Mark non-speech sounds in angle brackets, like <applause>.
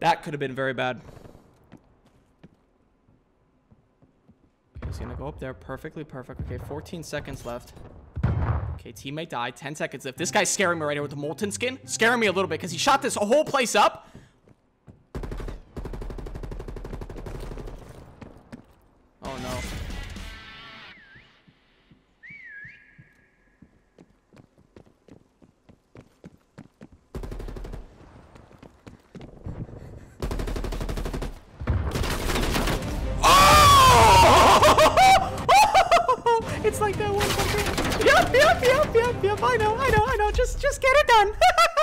That could have been very bad. He's gonna go up there. Perfectly perfect. Okay, 14 seconds left. Okay, teammate died. 10 seconds left. This guy's scaring me right here with the molten skin. Scaring me a little bit because he shot this whole place up. Oh no. Oh! It's like that one fucking. Yep, yep, yep, yep, yep. I know, I know, I know. Just, just get it done. <laughs>